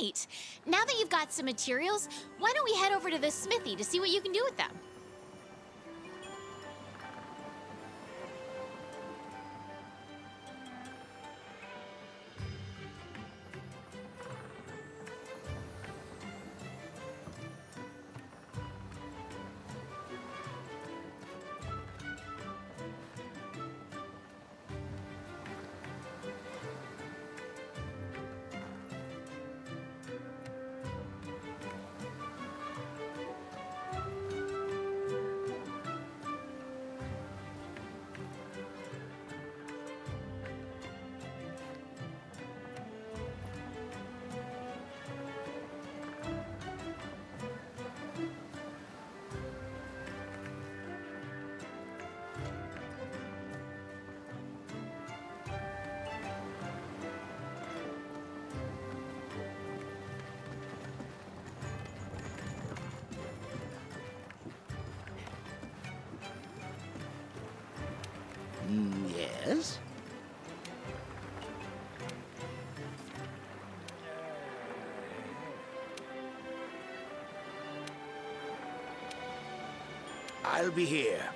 right. Now that you've got some materials, why don't we head over to the smithy to see what you can do with them? Yes? I'll be here.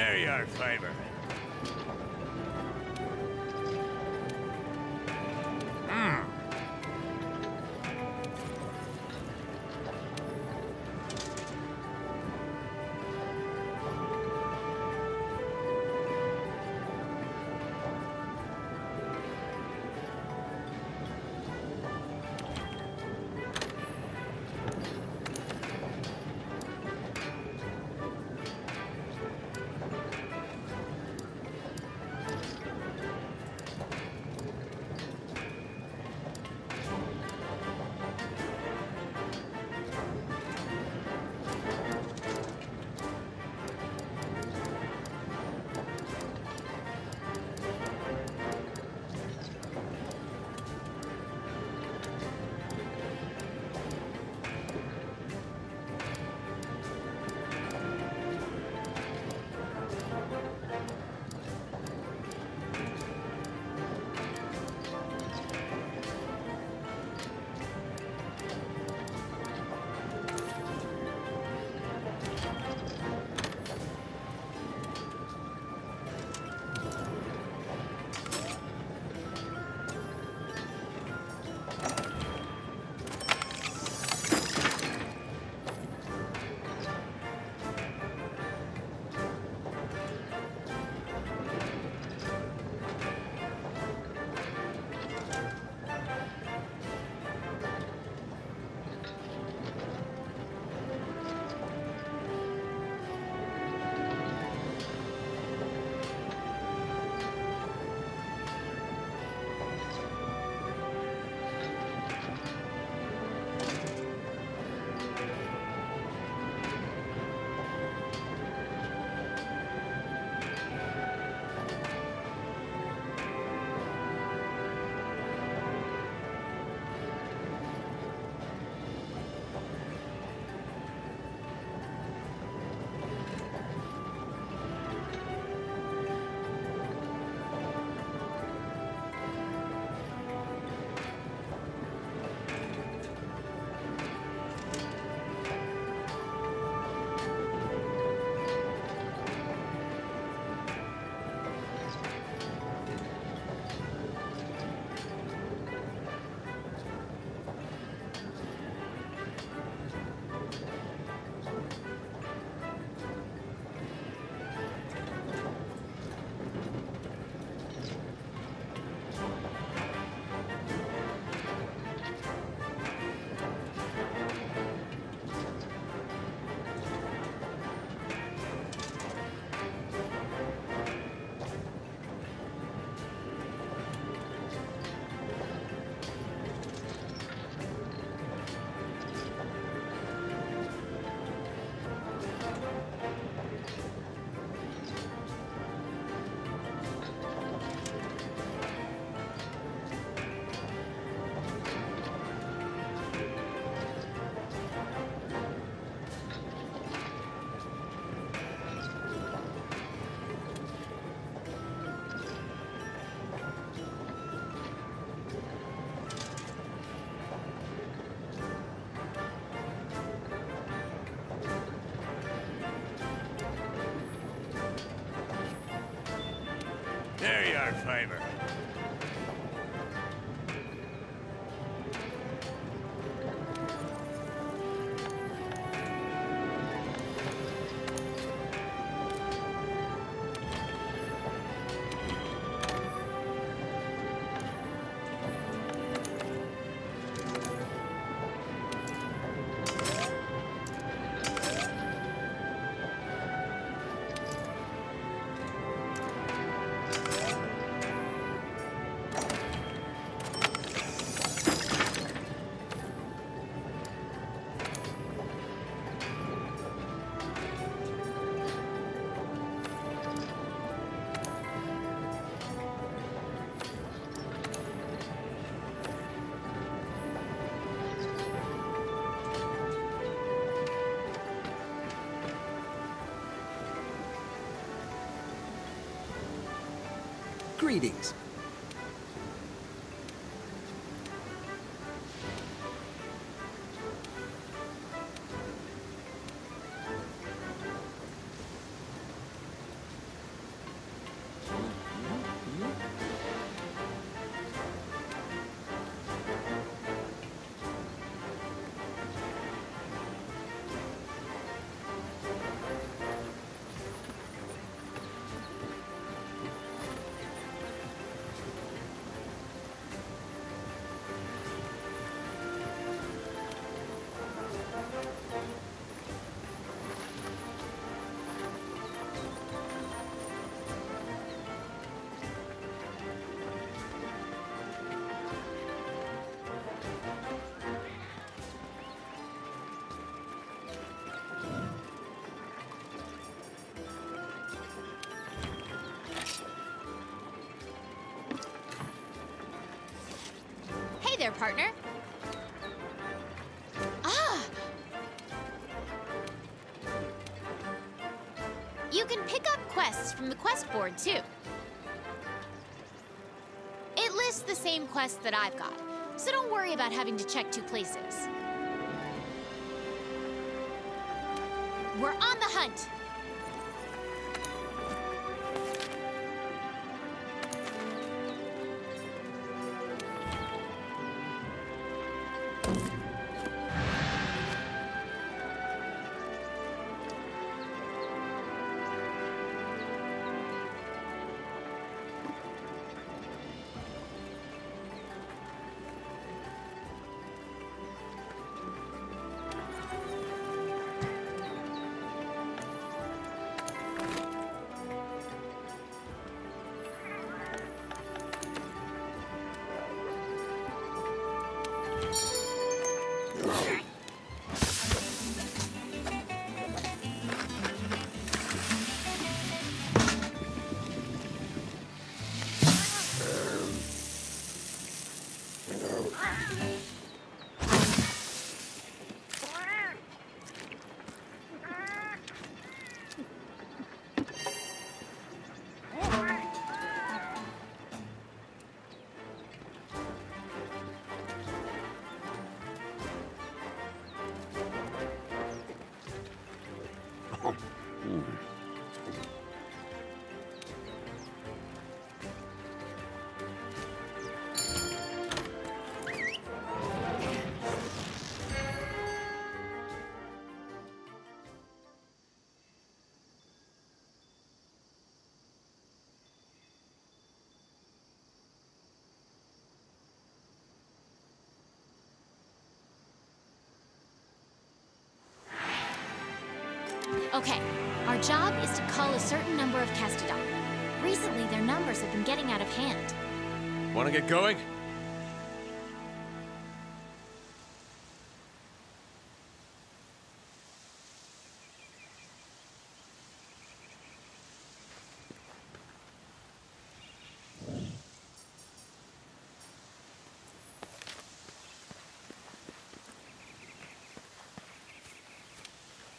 There you are, Fiber. Greetings. There, partner. Ah! You can pick up quests from the quest board, too. It lists the same quests that I've got, so don't worry about having to check two places. We're on the hunt. Okay, our job is to cull a certain number of Kestodon. Recently, their numbers have been getting out of hand. Want to get going?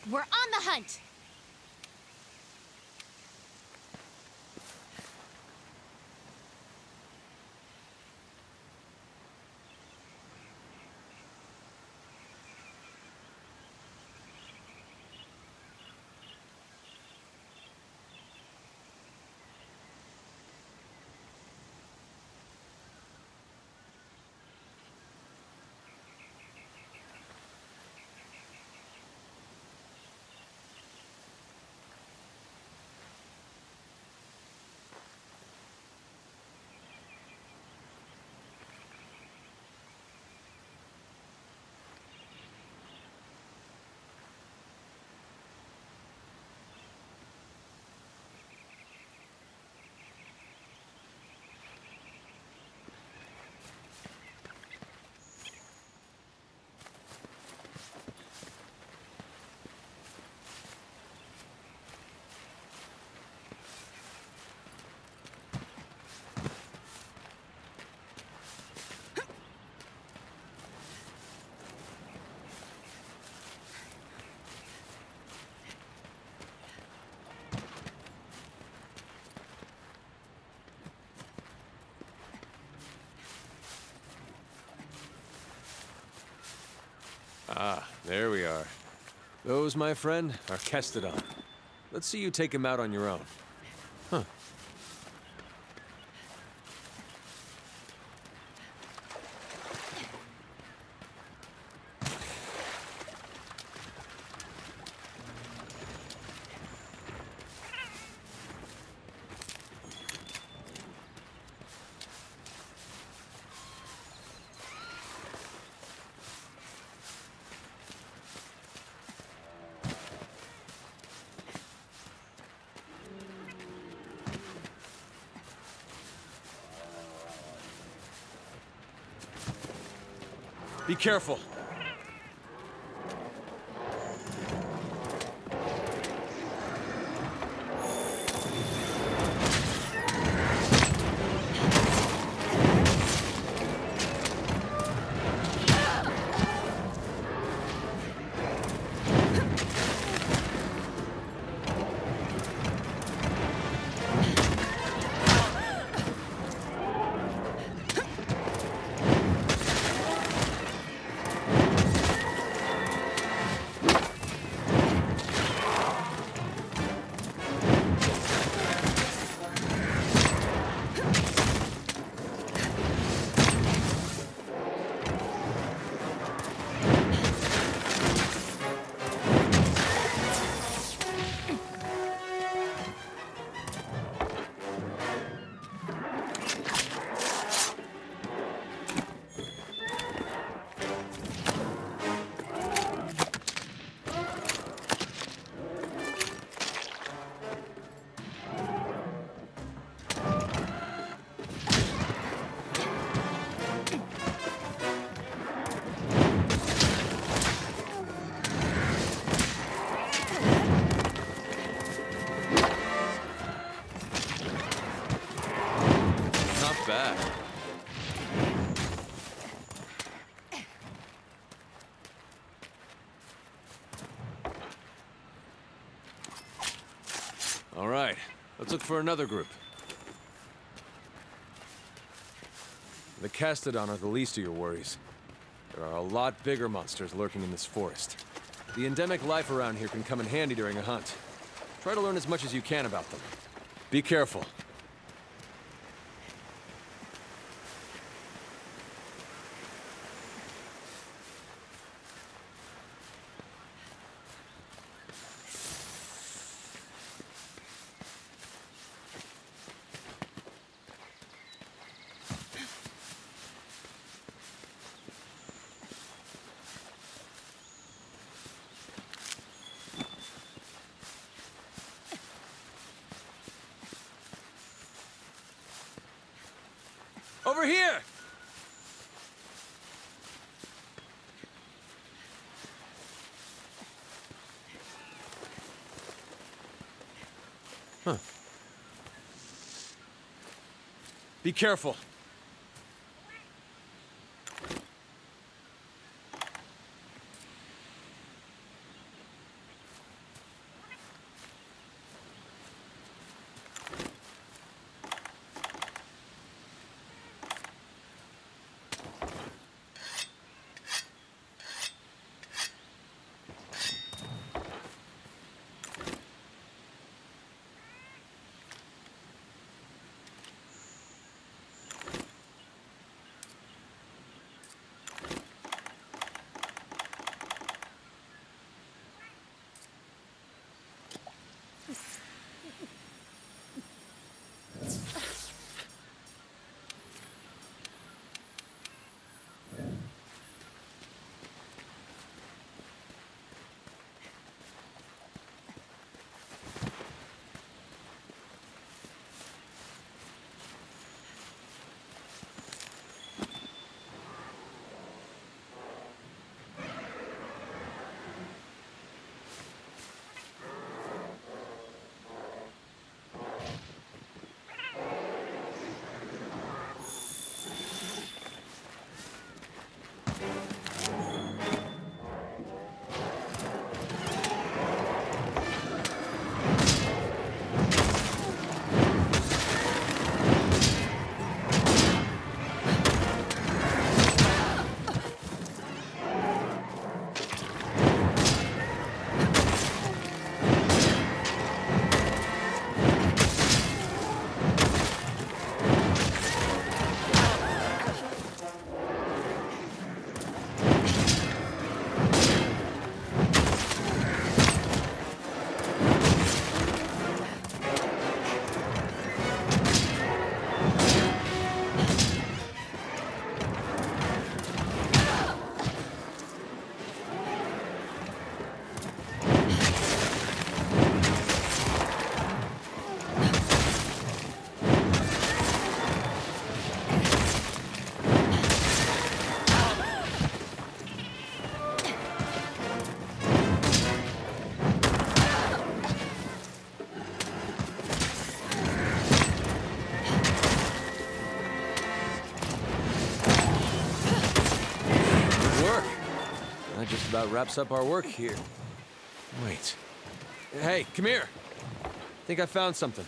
We're on the hunt. Ah, there we are. Those, my friend, are Kestodon. Let's see you take him out on your own. Careful. Look for another group. The Kestodon are the least of your worries. There are a lot bigger monsters lurking in this forest. The endemic life around here can come in handy during a hunt. Try to learn as much as you can about them. Be careful. Over here! Huh. Be careful. About wraps up our work here. Wait. Hey, come here. I Think I found something.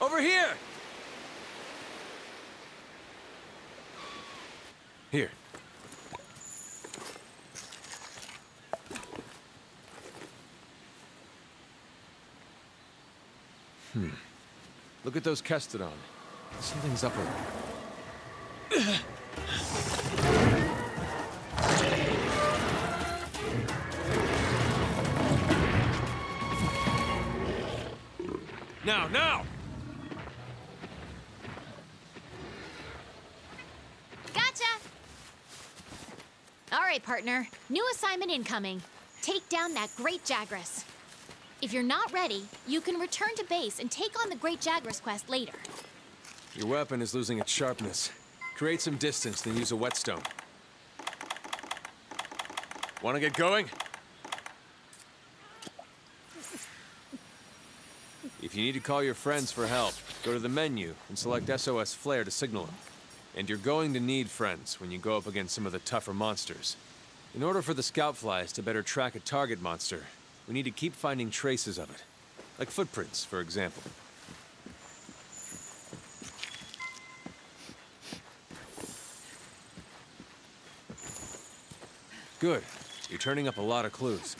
Over here! Here. Hmm. Look at those Kestodon. Something's up with. Now, now! Gotcha! All right, partner. New assignment incoming. Take down that Great Jagras. If you're not ready, you can return to base and take on the Great Jagras quest later. Your weapon is losing its sharpness. Create some distance, then use a whetstone. Want to get going? If you need to call your friends for help, go to the menu and select SOS Flare to signal them. And you're going to need friends when you go up against some of the tougher monsters. In order for the scout flies to better track a target monster, we need to keep finding traces of it. Like footprints, for example. Good. You're turning up a lot of clues.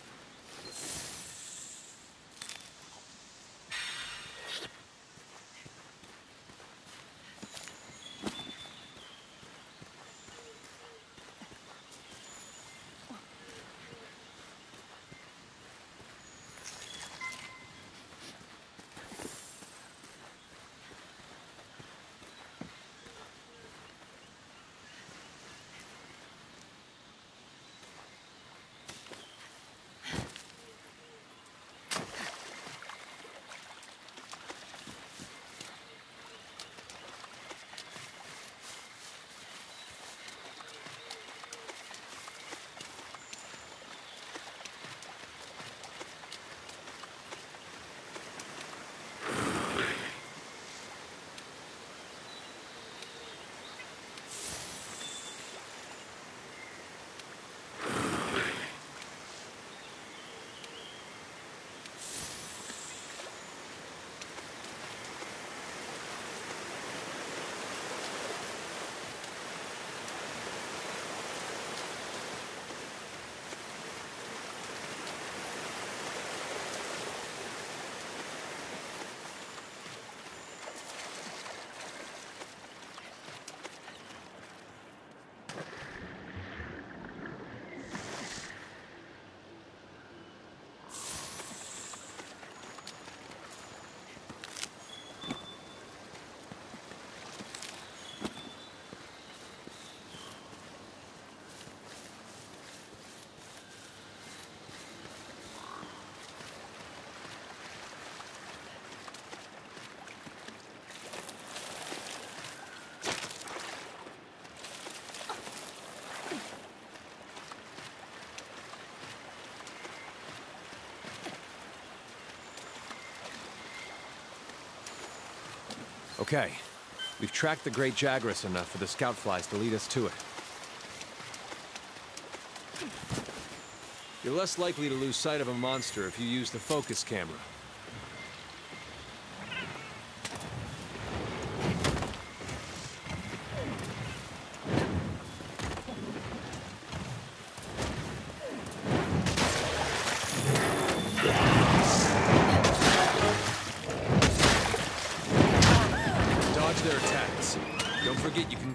Okay. We've tracked the Great Jagras enough for the scout flies to lead us to it. You're less likely to lose sight of a monster if you use the focus camera.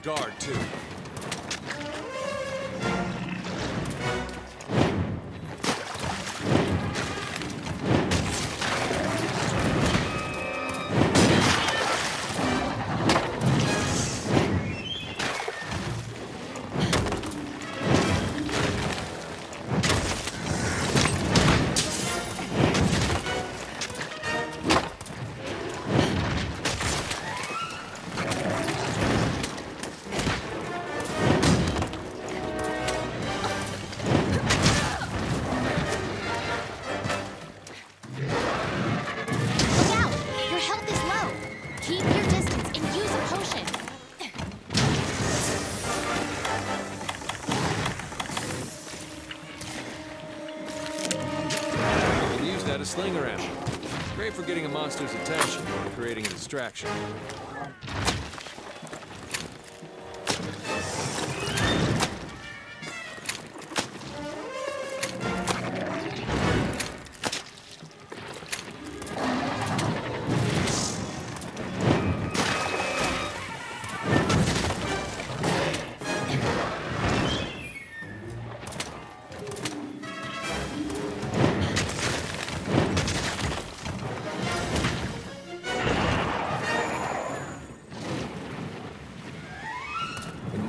Guard, too. Monster's attention or creating a distraction.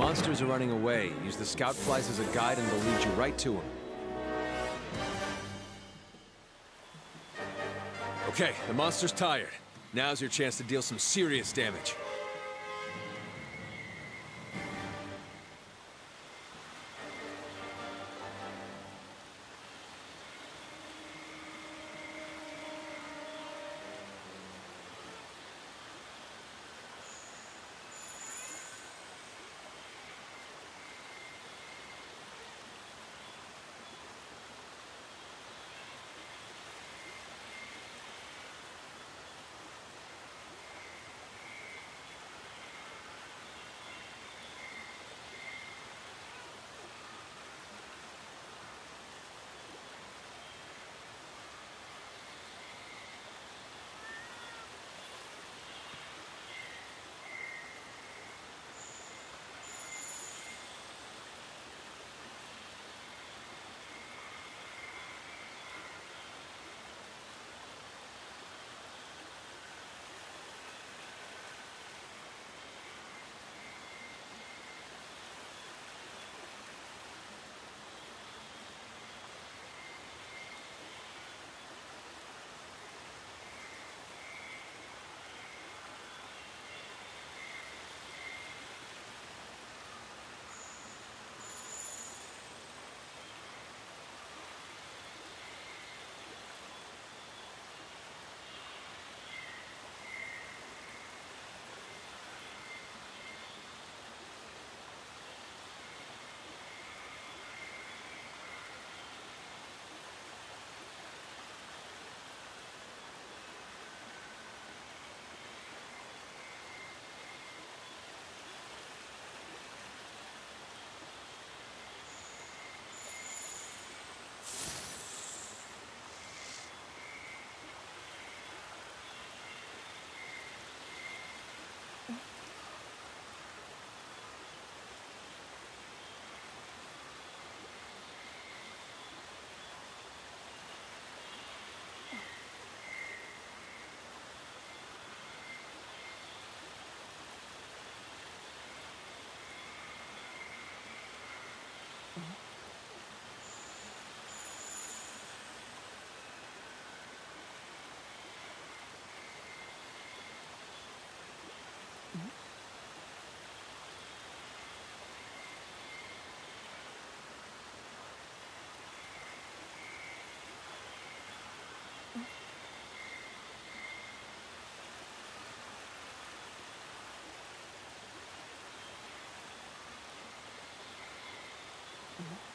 Monsters are running away, use the scout flies as a guide and they'll lead you right to them. Okay, the monster's tired. Now's your chance to deal some serious damage. Mm-hmm.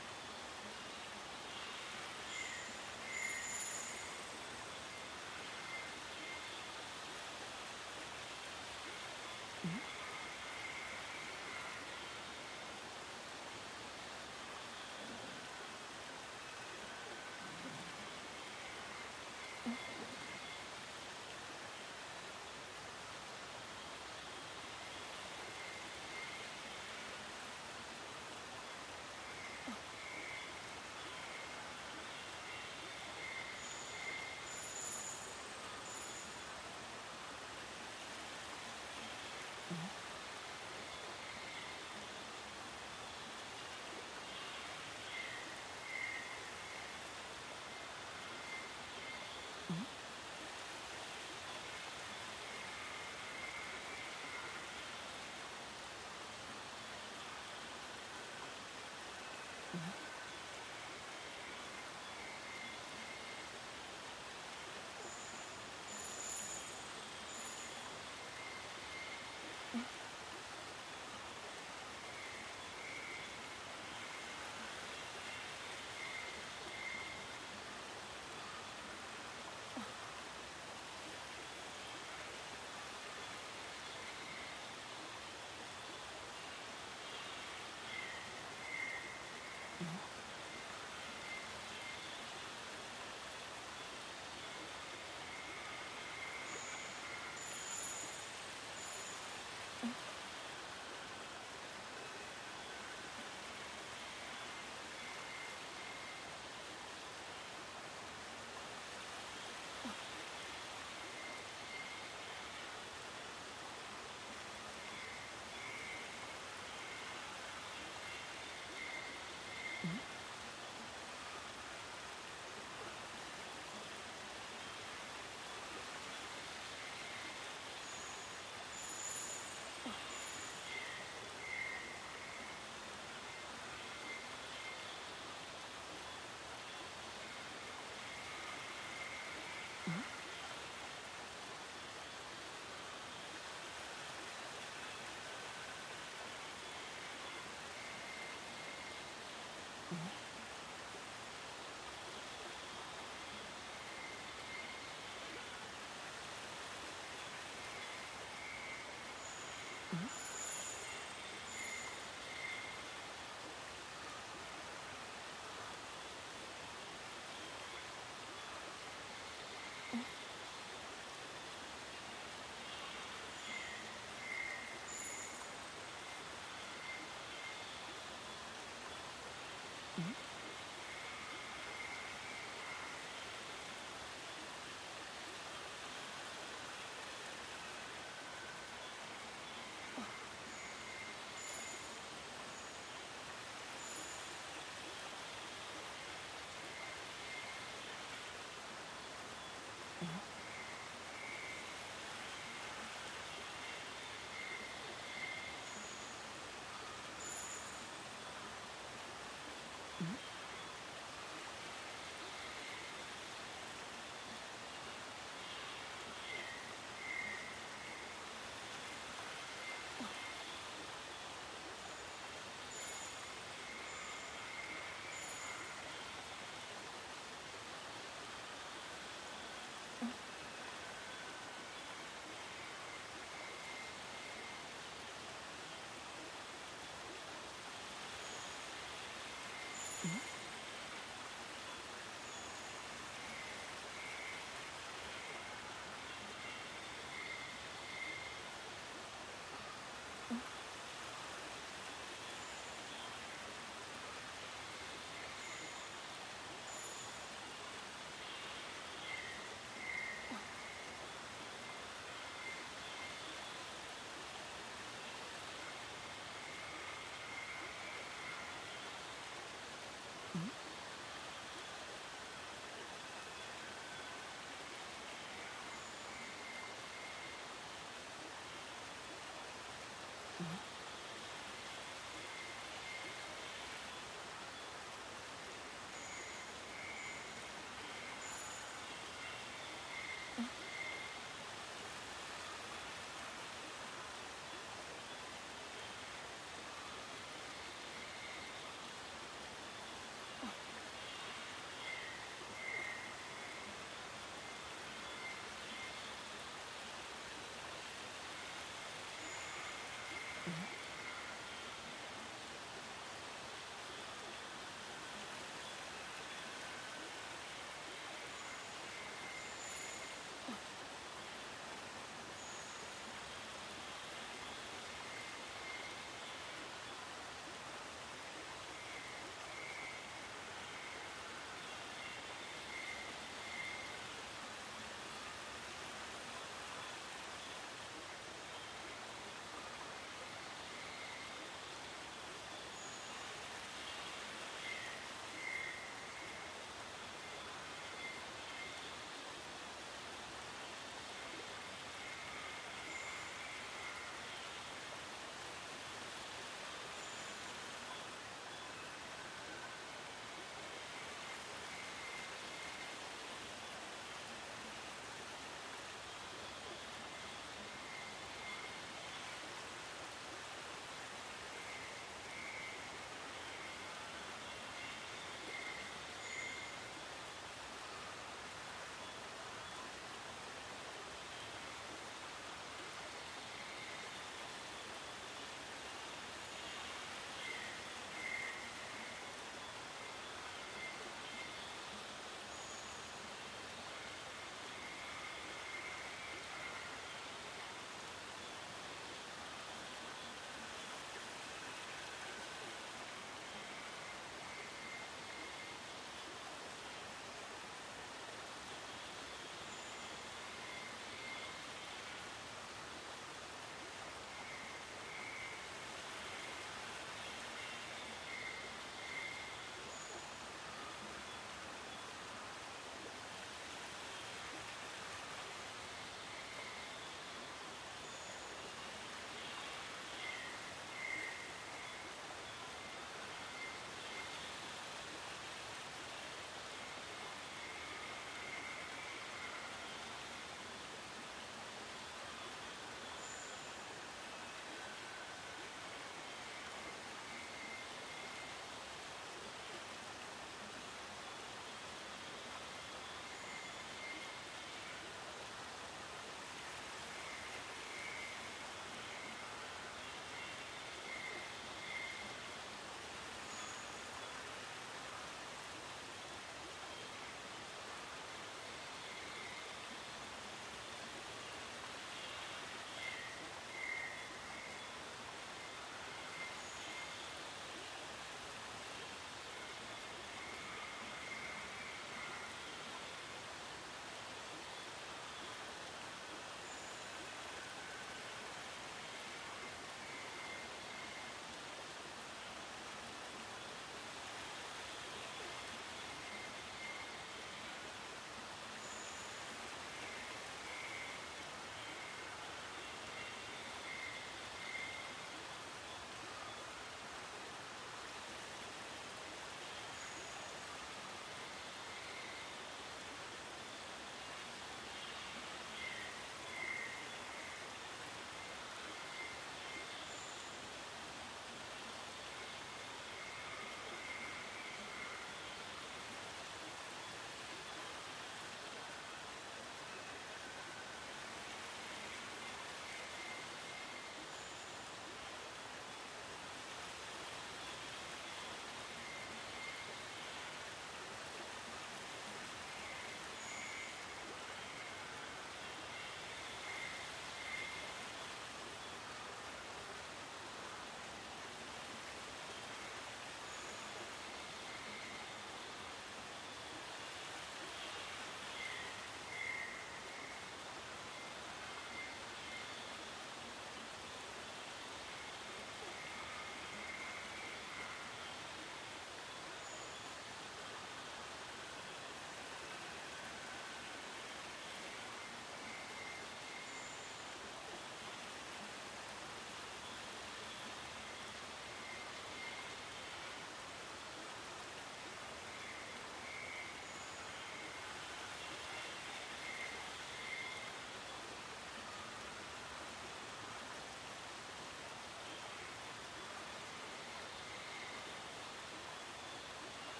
Mm-hmm.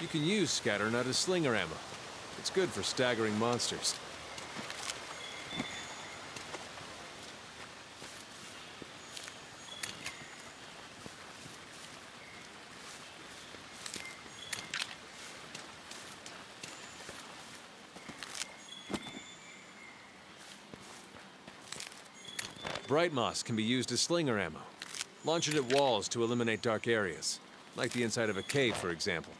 You can use Scatter Nut as slinger ammo. It's good for staggering monsters. Bright Moss can be used as slinger ammo. Launch it at walls to eliminate dark areas, like the inside of a cave, for example.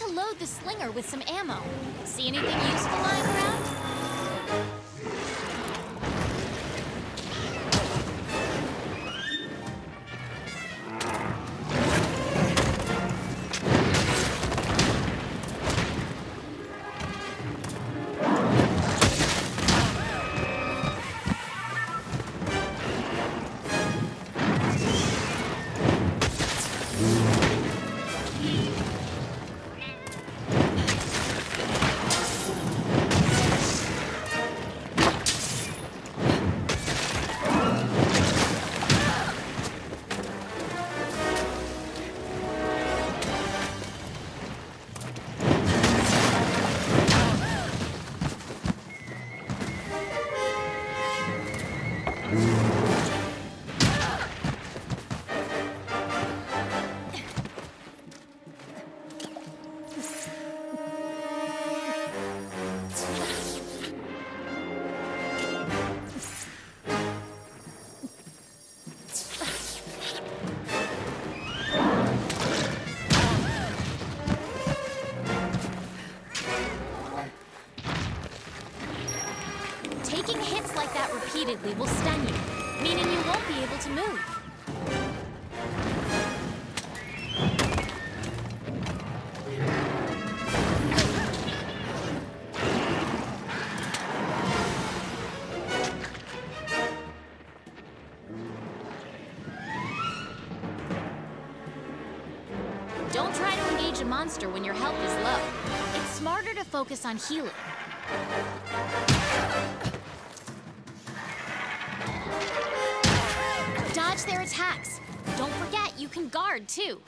To load the slinger with some ammo. See anything useful lying around? Monster when your health is low. It's smarter to focus on healing. Dodge their attacks. Don't forget, you can guard too.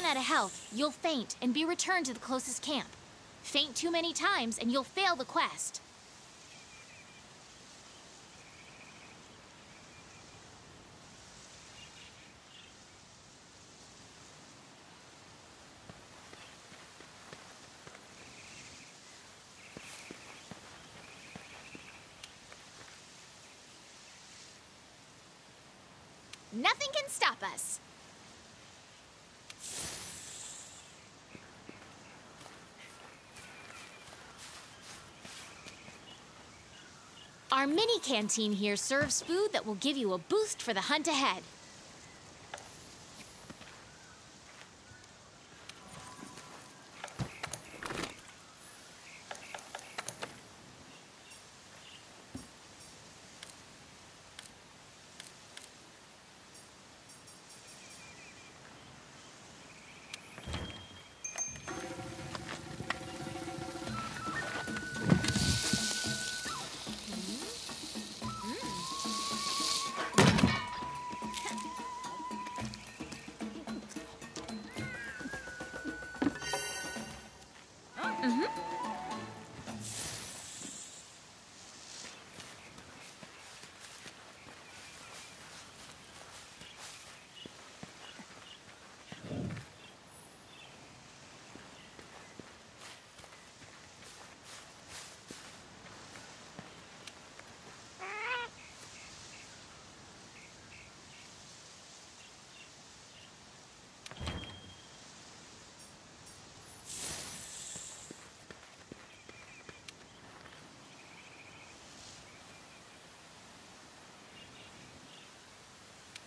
Run out of health, you'll faint and be returned to the closest camp. Faint too many times and you'll fail the quest. Nothing can stop us. Our mini canteen here serves food that will give you a boost for the hunt ahead. Mm-hmm.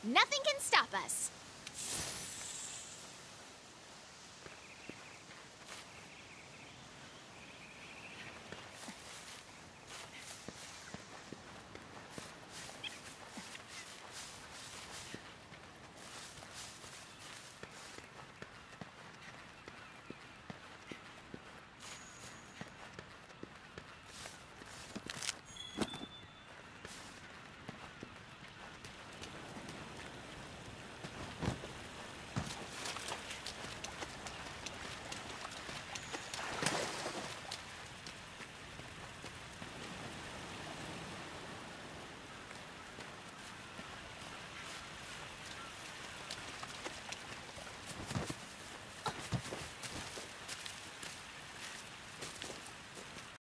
Nothing can stop us.